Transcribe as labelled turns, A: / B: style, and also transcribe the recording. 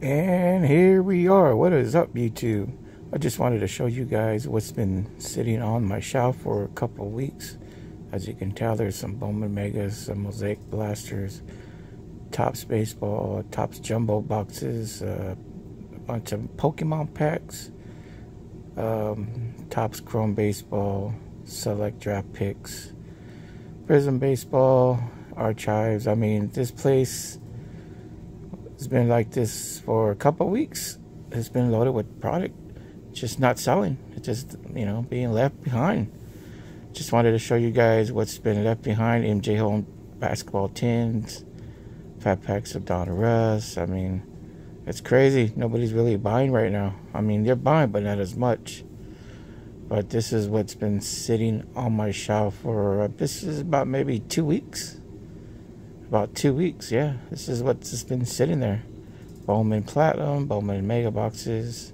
A: And here we are. What is up, YouTube? I just wanted to show you guys what's been sitting on my shelf for a couple weeks. As you can tell, there's some Bowman Megas, some Mosaic Blasters, Topps Baseball, Topps Jumbo boxes, uh, a bunch of Pokemon packs, um, Topps Chrome Baseball, Select Draft Picks, Prizm Baseball, Archives. I mean, this place it's been like this for a couple weeks. It's been loaded with product, just not selling. It's just you know being left behind. Just wanted to show you guys what's been left behind. MJ Home basketball tins, fat packs of Donruss. I mean, it's crazy. Nobody's really buying right now. I mean, they're buying, but not as much. But this is what's been sitting on my shelf for uh, this is about maybe two weeks about two weeks. Yeah, this is what's just been sitting there. Bowman Platinum, Bowman Mega boxes.